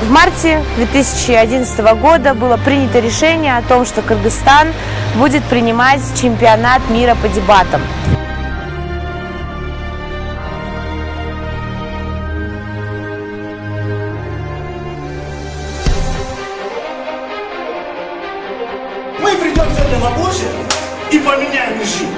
В марте 2011 года было принято решение о том, что Кыргызстан будет принимать чемпионат мира по дебатам. Мы придем сегодня на площадь и поменяем режим.